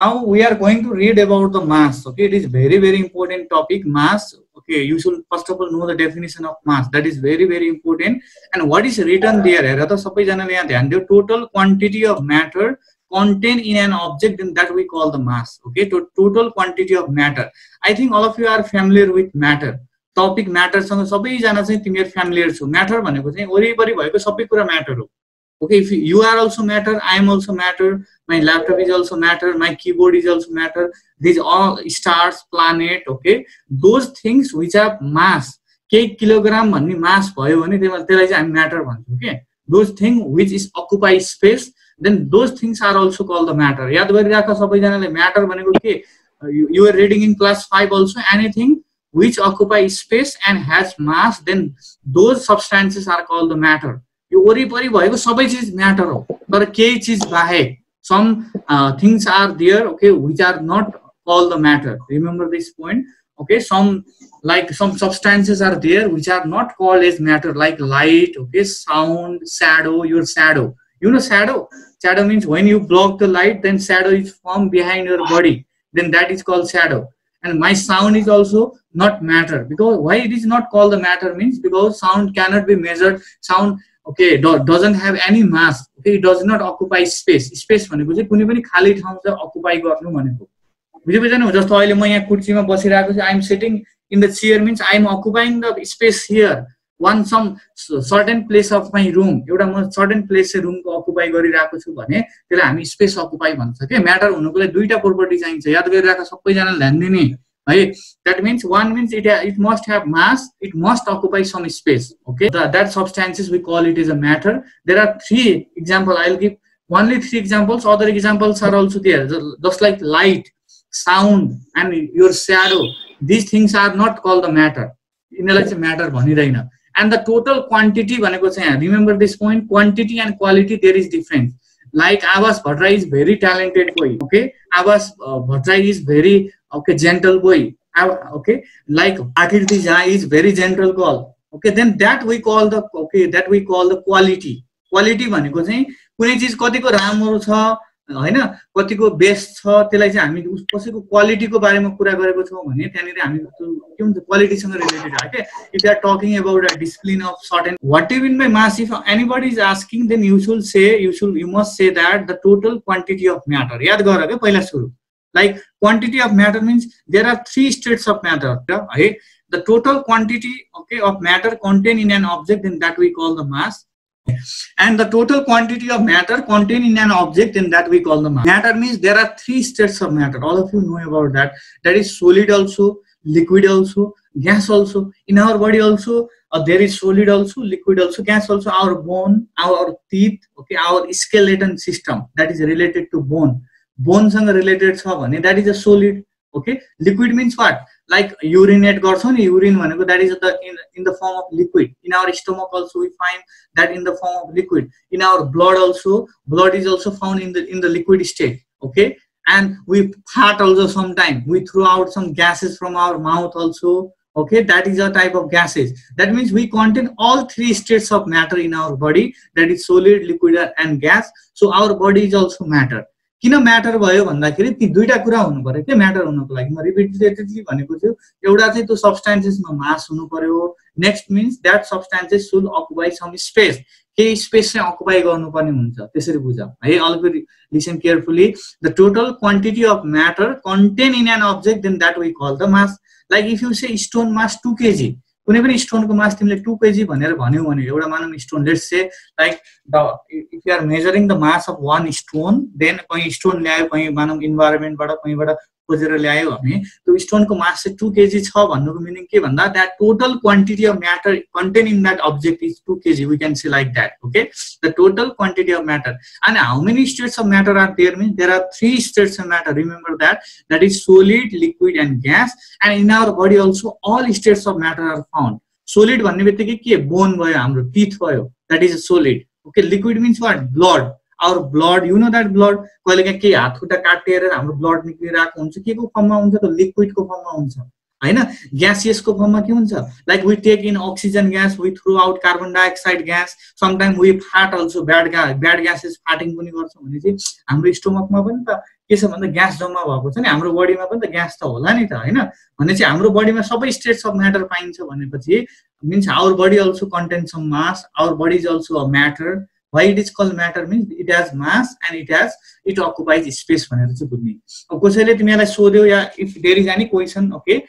now we are going to read about the mass okay it is very very important topic mass okay you should first of all know the definition of mass that is very very important and what is written there हेर त सबैजनाले यहाँ ध्यान दियो total quantity of matter contained in an object then that we call the mass okay to total quantity of matter i think all of you are familiar with matter topic म्याटरसँग सबैजना चाहिँ तिमीहरू familiar छौ matter भनेको चाहिँ वरिपरि भएको सबै कुरा म्याटर हो Okay if you are also matter i am also matter my laptop is also matter my keyboard is also matter these all stars planet okay? Those things which have mass केही kilogram भन्ने mass भयो भने त्यसलाई चाहिँ हामी matter भन्छौँ के those thing which is occupy space then those things are also call the matter याद गरिराख सबैजनाले म्याटर भनेको के? You're reading in class five also anything which occupy space and has mass then those substances are call the matter यो वरिपरि भएको सबै चिज म्याटर हो तर केही चिज बाहेक some things are there okay which are not call the matter remember this point okay some like some substances are there which are not called as matter like light okay sound shadow your shadow you know shadow shadow means when you block the light then shadow is formed behind your body then that is called shadow and my sound is also not matter because why it is not called the matter means because sound cannot be measured sound do, doesn't have any mass okay it does not occupy space. Space भनेको चाहिँ कुनै पनि खाली ठाउँ चाहिँ occupy गर्नु भनेको बुझ्यो बुझ्दैन जस्तो अहिले म यहाँ कुर्सीमा बसिरहेको छु I'm sitting in the chair means I'm occupying the space here one some certain place of my room एउटा म सर्टेन प्लेस चाहिँ रुमको अकुपाई गरिरहेको छु भने त्यसलाई हामी स्पेस अकुपाई भन्छ। क्या म्याटर हुनुको लागि दुईवटा प्रोपर्टी चाहिन्छ। याद गरिरहेको सबैजनाले ध्यान दिने है that means one means it it must have mass it must occupy some space okay that substances we call it is a matter there are three example I will give only three examples other examples are also there just like light sound and your shadow these things are not called the matter यिनीहरूलाई चाहिँ matter भनिँदैन and the total quantity भनेको चाहिँ remember this point quantity and quality there is like Aawas Bhattarai is very talented boy okay Aawas Bhattarai is very okay gentle boy okay like Aakriti Jha is very gentle girl okay then that will that will the quality quality भनेको चाहिँ कुनै चिज कतिको राम्रो छ होइन? कतिको best छ त्यसलाई चाहिँ हामी कसैको क्वालिटीको बारेमा कुरा गरेको छौँ भने त्यहाँनिर हामी के हुन्छ क्वालिटीसँग रिलेटेड हो क्या if are talking about a discipline of certain what even in by mass if anybody is asking then you should say you should you must say that the total quantity of matter याद गर क्या पहिला सुरु। Like quantity of matter means there are three states of matter right? the total quantity okay of matter contained in an object then that we call the mass. and the total quantity of matter contained in an object and that we call the matter. Matter means there are three states of matter. All of you know about that. That is solid also, liquid also, gas also. In our body also, uh, there is solid also, liquid also, gas also, our bone, our teeth, okay, our skeleton system that is related to bone. Bones are related, that is a solid. Okay, liquid means what? What like युरिनेट गर्छौँ नि urine भनेको that is the in in the form of liquid in our stomach also we find that in the form of liquid in our blood also blood is also found in the in the liquid state okay and we fart also sometime we throw out some gases from our mouth also okay that is a type of gases that means we contain all three states of matter in our body that is solid liquid and gas so our body is also matter किन matter भयो भन्दाखेरि ती दुईवटा कुरा हुनु पर्यो के? Matter हुनुको लागि। म रिपिटेडली भनेको छु। एउटा चाहिँ त्यो सब्सटेन्सेसमा मास हुनु पर्यो next means that substances should occupy some space केही स्पेस चाहिँ अकुपाई गर्नुपर्ने हुन्छ। त्यसरी बुझ है अलिक listen carefully the total quantity of matter contain in an object then that we call the mass like if you say stone mass two KG कुनै पनि स्टोनको मास तिमीले टु केजी भनेर भन्यौ भने एउटा मानव stone let's say like the if you are measuring the mass of one stone then कहीँ stone ल्यायो कहीँ मानव इन्भाइरोमेन्टबाट कहीँबाट खोजेर ल्यायो भने त्यो स्टोनको मास चाहिँ टु केजी छ भन्नुको मिनिङ के भन्दा that total quantity of matter contain in that object is to KG. We can C like that okay the total quantity of matter and how many states of matter are there means there are three states of matter remember that that is solid liquid and gas and in our body also all states of matter are found solid भन्ने बित्तिकै के? Bone भयो हाम्रो teeth भयो। That is a solid okay liquid means what blood our blood you know that blood कहिले काहीँ केही हात खुट्टा काटेर हाम्रो ब्लड निक्लिरहेको हुन्छ के को फर्ममा हुन्छ त? लिक्विडको फर्ममा हुन्छ। होइन? ग्यासियसको फर्ममा के हुन्छ? Like we take in oxygen gas we throw out carbon dioxide gas sometime we fart also bad gas bad gases farting पनि गर्छौँ भने चाहिँ हाम्रो स्टोमकमा पनि त के छ भन्दा ग्यास जम्मा भएको छ नि? हाम्रो बडीमा पनि त ग्यास त होला नि त होइन? भने चाहिँ हाम्रो बडीमा सबै स्टेट्स अफ म्याटर पाइन्छ भनेपछि means our body also content some mass our body is also a matter why it is call matter means it has mass and it has it occupies space भनेर चाहिँ बुझ्ने अब कसैले तिमीलाई सोध्यो या if there is any question okay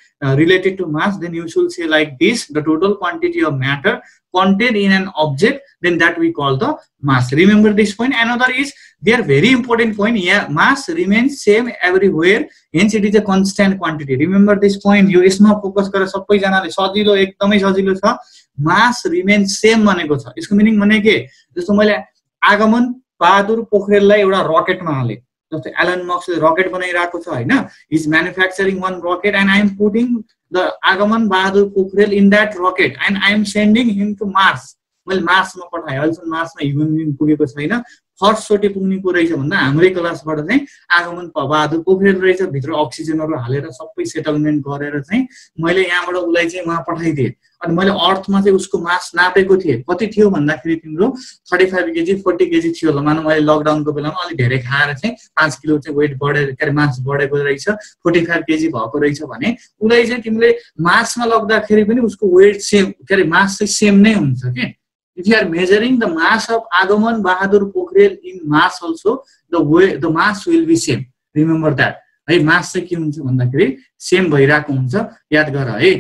related to mass then you should say like this the total quantity of matter contained in an object, then that we call the mass. Remember this point. Another is they are very important point. Yeah, mass remains same everywhere. Hence it is a constant quantity. Remember this point. यो यसमा focus गरेर सबैजनाले सजिलो एकदमै सजिलो छ मास remain same भनेको छ। यसको मिनिङ भने के? जस्तो मैले आगमन बहादुर पोखरेललाई एउटा रकेटमा हालेँ। जस्तो एलन मक्सले रकेट बनाइरहेको छ होइन? Is manufacturing one rocket and I am putting the Agaman Bahadur Pokhrel in that rocket and I am sending him to Mars. मैले मार्समा पठाएँ। अहिलेसम्म मार्समा ह्युमन पुगेको छैन। फर्स्टचोटि पुग्नेको रहेछ भन्दा हाम्रै क्लासबाट चाहिँ आगमन बहादुर पोखरेल रहेछ भित्र अक्सिजनहरू हालेर सबै सेटलमेन्ट गरेर चाहिँ मैले यहाँबाट उसलाई चाहिँ उहाँ पठाइदिएँ। अनि मैले अर्थमा चाहिँ उसको मास नापेको थिएँ। कति थियो भन्दाखेरि तिम्रो thirty five KG forty KG थियो होला। मानव मैले लकडाउनको बेलामा अलिक धेरै खाएर चाहिँ पाँच किलो चाहिँ वेट बढेर के अरे मास बढेको रहेछ फोर्टी फाइभ केजी भएको रहेछ भने उसलाई चाहिँ तिमीले मार्समा लग्दाखेरि पनि उसको वेट सेम के अरे मास चाहिँ सेम नै हुन्छ कि? If you are measuring the mass of Agaman Bahadur Pokhrel in mass also, the way the mass will be same. Remember that. है मास चाहिँ के हुन्छ भन्दाखेरि सेम भइरहेको हुन्छ याद गर है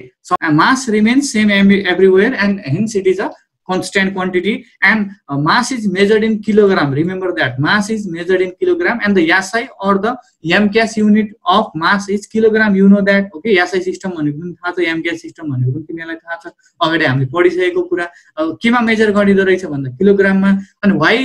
mass remains same everywhere and hence it is a constant quantity and uh, mass is measured in kilogram remember that mass is measured in kilogram and the SI or the MCAS unit of mass is kilogram you know that okay SI system भनेको पनि थाहा छ MCAS system भनेको पनि तिमीलाई थाहा छ अगाडि हामीले पढिसकेको कुरा केमा मेजर गरिँदो रहेछ भन्दा किलोग्राममा अनि why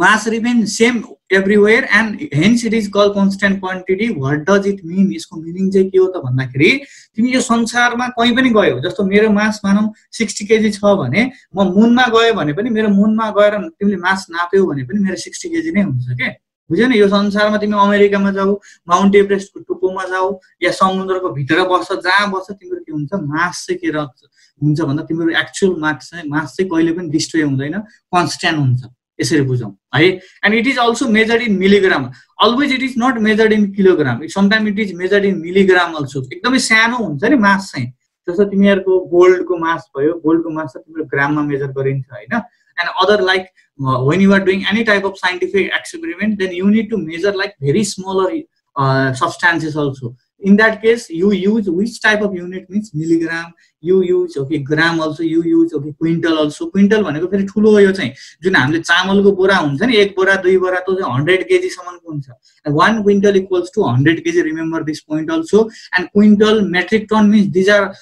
mass remain same everywhere and hence it is called constant quantity. What does it mean? यसको मिनिङ चाहिँ के हो त भन्दाखेरि तिमी यो संसारमा कहीँ पनि गयो जस्तो मेरो मास मानौ सिक्सटी केजी छ भने म मुनमा गयो भने पनि मेरो मुनमा गएर तिमीले मास नाप्यौ भने पनि मेरो सिक्सटी केजी नै हुन्छ क्या बुझ्यो नि? यो संसारमा तिमी अमेरिकामा जाऊ माउन्ट एभरेस्टको टुप्पोमा जाऊ या समुद्रको भित्र बस्छ जहाँ बस्छ तिम्रो के हुन्छ? मास चाहिँ के हुन्छ भन्दा तिम्रो एक्चुअल मार्क्स चाहिँ मास चाहिँ कहिले पनि डिस्ट्रोय हुँदैन कन्सट्यान्ट हुन्छ। यसरी बुझौँ है? And it is also measured in milligram always it is not measured in kilogram sometime it is measured in milligram also एकदमै सानो हुन्छ नि मास चाहिँ। जस्तो तिमीहरूको गोल्डको मास भयो गोल्डको मास चाहिँ तिम्रो ग्राममा मेजर गरिन्छ होइन? And other like when you are doing any type of scientific experiment then you need to measure like very smaller substances also in that case you use which type of unit means milligram you use okay gram also you use okay quintal also quintal भनेको फेरि ठुलो यो चाहिँ जुन हामीले चामलको बोरा हुन्छ नि एक बोरा दुई बोरा त्यो चाहिँ हन्ड्रेड केजीसम्मको हुन्छ one quintal equals to hundred KG remember this point also and quintal metric ton means these are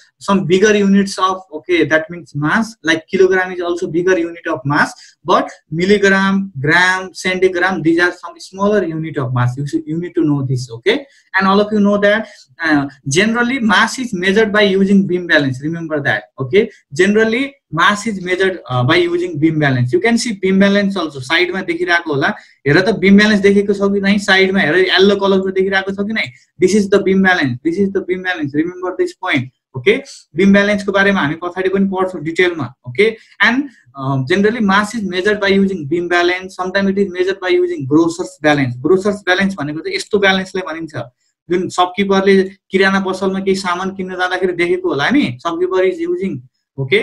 okay that means mass like kilogram is also bigger unit of mass but milligram gram centigram these are some smaller unit of mass you, should, you need to know this okay and all of you know that uh, generally mass is measured by using beam balance remember that okay generally mass is measured uh, by using beam balance you can see beam balance also side मा देखिरहेको होला हेर त beam balance देखेको छ कि नै side मा हेर येलो कलरको देखिरहेको छ कि नै this is the beam balance this is the beam balance remember this point okay beam ब्यालेन्सको बारेमा हामी पछाडि पनि पढ्छौँ डिटेलमा okay and generally mass is measured by using beam balance sometime it is measured by using grocers balance grocers balance भनेको चाहिँ यस्तो ब्यालेन्सलाई भनिन्छ जुन सपकिपरले किराना पसलमा केही सामान किन्न जाँदाखेरि देखेको होला नि shopkeeper is using okay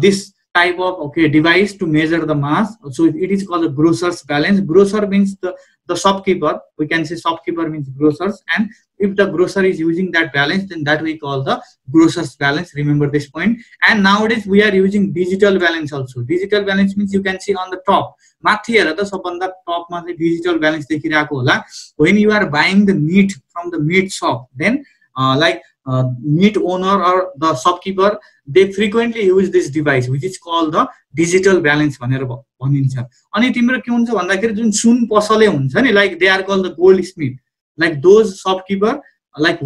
this type of okay device to measure the mass so it is call a grocers balance grocer means the the shopkeeper we can say shopkeeper means grocers and if the grocer is using that balance then that we call the grocer's balance remember this point and nowadays we are using digital balance also digital balance means you can see on the top माथि हेर त सबभन्दा टपमा चाहिँ digital balance देखिरहेको होला when you are buying the meat from the meat shop then like meat owner or the shopkeeper they frequently use this device which is call the digital balance भनेर भनिन्छ। अनि तिम्रो के हुन्छ भन्दाखेरि जुन सुन पसले हुन्छ नि like they are call the gold smith like those shopkeeper like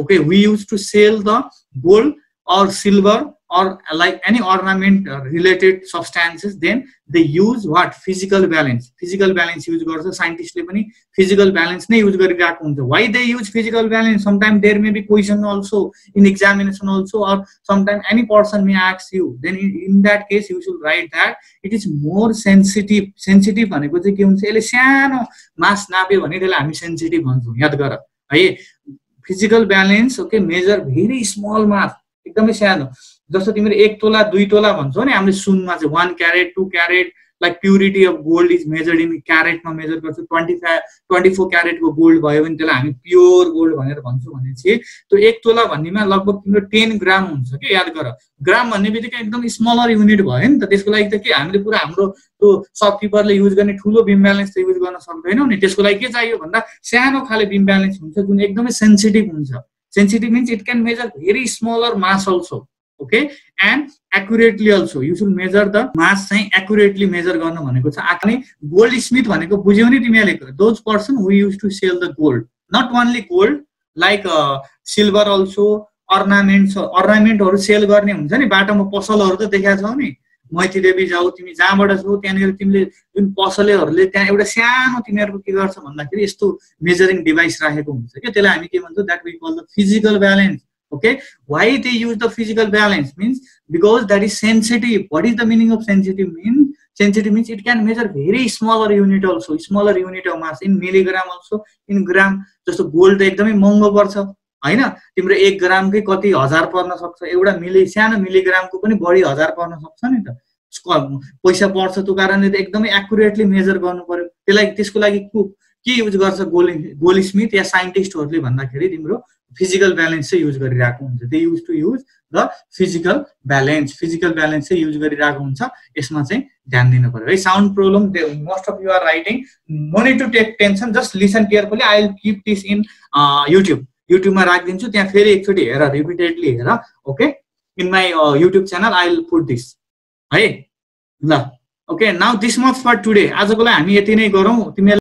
okay we use to sell the gold or silver or like any ornament uh, related substances then they use what physical balance physical balance use गर्छ साइन्टिस्टले पनि physical balance नै use गरिरहेको हुन्छ why they use physical balance sometimes there may be question also in examination also or sometimes any person may ask you then in, in that case you should write that it is more sensitive sensitive भनेको चाहिँ के हुन्छ यसले सानो मास नाप्यो भने त्यसलाई हामी सेन्सिटिभ भन्छौँ याद गर है physical balance okay measure very small mass एकदमै सानो जस्तो तिमीले एक तोला दुई तोला भन्छौ नि हामीले सुनमा चाहिँ one carat two carat like purity of gold is measured in क्यारेटमा measure गर्छु। ट्वेन्टी फाइभ ट्वेन्टी फोर क्यारेटको गोल्ड भयो भने त्यसलाई हामी प्योर गोल्ड भनेर भन्छौँ भनेपछि त्यो एक तोला भन्नेमा लगभग तिम्रो टेन ग्राम हुन्छ कि याद गर। ग्राम भन्ने बित्तिकै एकदम स्मलर युनिट भयो नि त त्यसको लागि त के हामीले पुरा हाम्रो त्यो सबकिपरले युज गर्ने ठुलो बिम ब्यालेन्स त युज गर्न सक्दैनौँ नि। त्यसको लागि के चाहियो भन्दा सानो खाले बिम ब्यालेन्स हुन्छ जुन एकदमै सेन्सिटिभ हुन्छ। Sensitive means it can measure very smaller mass also okay and accurately also you should measure the mass चाहिँ एक्युरेटली मेजर गर्नु भनेको छ। आखिर गोल्ड स्मिथ भनेको बुझ्यौ नि तिमीहरूले those person who use to sell the gold not only gold like silver also ornaments अर्नामेन्टहरू sell गर्ने हुन्छ नि। बाटोमा पसलहरू त देखाएको छौ नि। मैथी देवी जाऊ तिमी जहाँबाट छौ त्यहाँनिर तिमीले जुन पसलेहरूले त्यहाँ एउटा सानो तिमीहरूको के गर्छ भन्दाखेरि यस्तो मेजरिङ डिभाइस राखेको हुन्छ। क्या? त्यसलाई हामी के भन्छौँ? That we call the physical balance okay why they use the physical balance means because that is sensitive what is the meaning of sensitive mean sensitive means it can measure very smaller unit also smaller unit of mass in milligram also in gram जस्तो gold त एकदमै महँगो पर्छ होइन तिम्रो एक ग्रामकै कति हजार पर्न सक्छ एउटा मिलि सानो मिलिग्रामको पनि बढी हजार पर्न सक्छ नि त पैसा पर्छ त्यो कारणले त एकदमै एकुरेटली मेजर गर्नु पर्यो त्यसलाई त्यसको लागि के युज गर्छ गोली गोली स्मिथ या साइन्टिस्टहरूले भन्दाखेरि तिम्रो फिजिकल ब्यालेन्स चाहिँ युज गरिरहेको हुन्छ। They use to use the physical balance physical balance चाहिँ युज गरिरहेको हुन्छ। यसमा चाहिँ ध्यान दिनु पऱ्यो है sound problem most of you are writing no need to take tension just listen carefully I will keep this in YouTube युट्युबमा राखिदिन्छु। त्यहाँ फेरि एकचोटि हेर रिपिटेडली हेर। Okay in my YouTube channel I will put this है? ल। Okay now this much for today आजको लागि हामी यति नै गरौँ। तिमीहरू